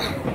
Yeah.